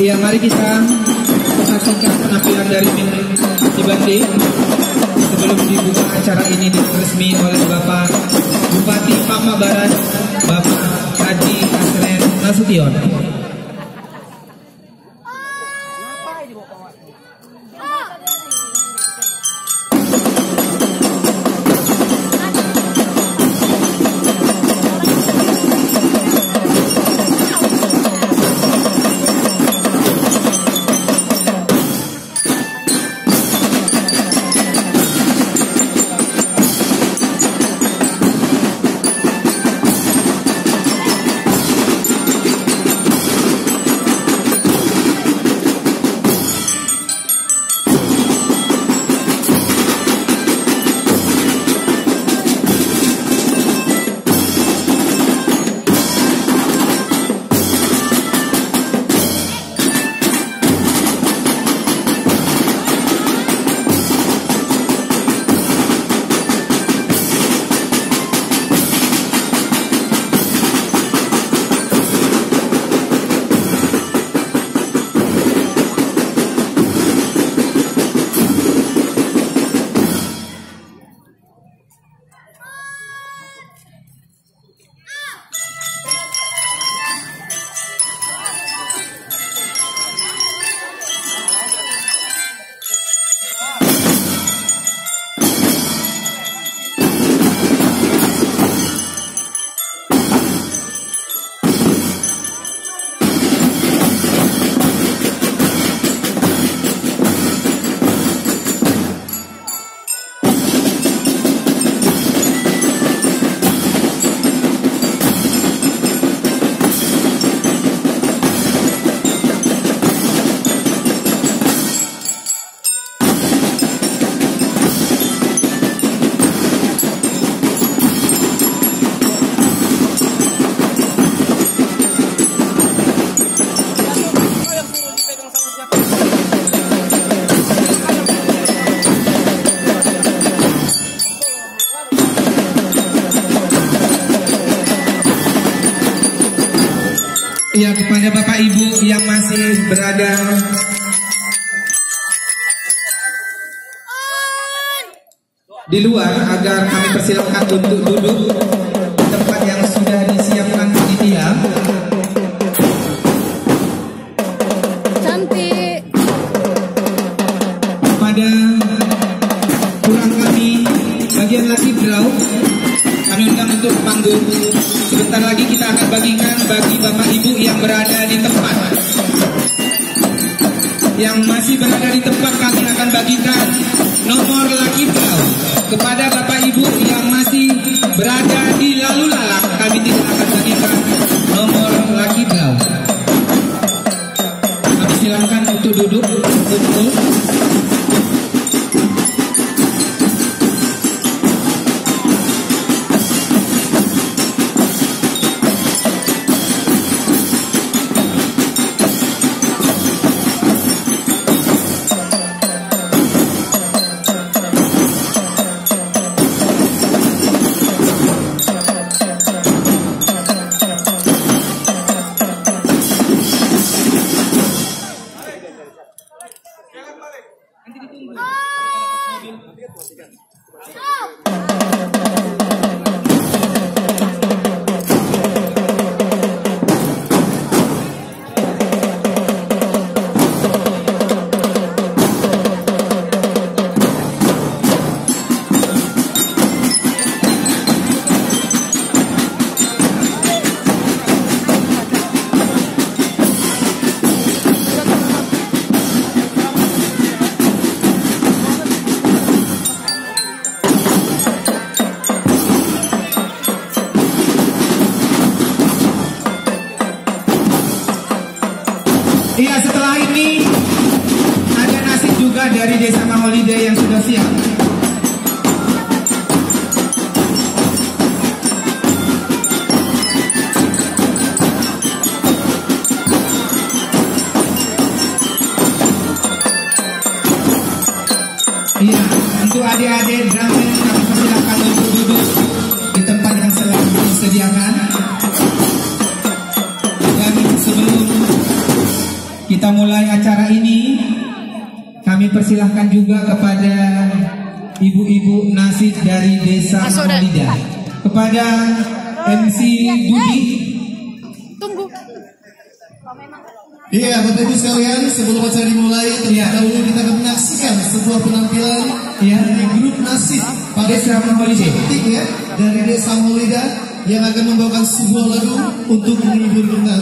Ya, mari kita saksikan penampilan dari tim Cibande sebelum dibuka acara ini resmi oleh Bapak Bupati Pama Barat, Bapak Haji Asren Nasution. Ya kepada Bapak Ibu yang masih berada di luar agar kami persilakan untuk duduk di tempat yang sudah disiapkan panitia. Cantik. Pada kurang kami bagian lagi draw undang untuk panggung. Sebentar lagi kita akan bagikan bagi Bapak Ibu yang berada di tempat. Yang masih berada di tempat kami akan bagikan nomor draw kepada Bapak Ibu yang masih berada di lalu lalang kami tidak akan bagikan nomor draw. Kami silakan untuk duduk kumpul. Iya juga dari Desa Maholiday yang sudah siap. Iya, untuk adik-adik drama kami persilakan untuk duduk di tempat yang telah disediakan. Dan sebelum kita kita mulai acara ini. Kami persilahkan juga kepada ibu-ibu nasib dari Desa Dek. Maulida. Kepada MC Budi. Tunggu. Iya, Bapak Ibu sekalian, sebelum acara dimulai, terlebih Iya. dahulu kita akan menyaksikan sebuah penampilan Iya. dari grup nasib pada Desa Maulida. ya dari Desa Maulida yang akan membawakan sebuah lagu untuk menghibur kita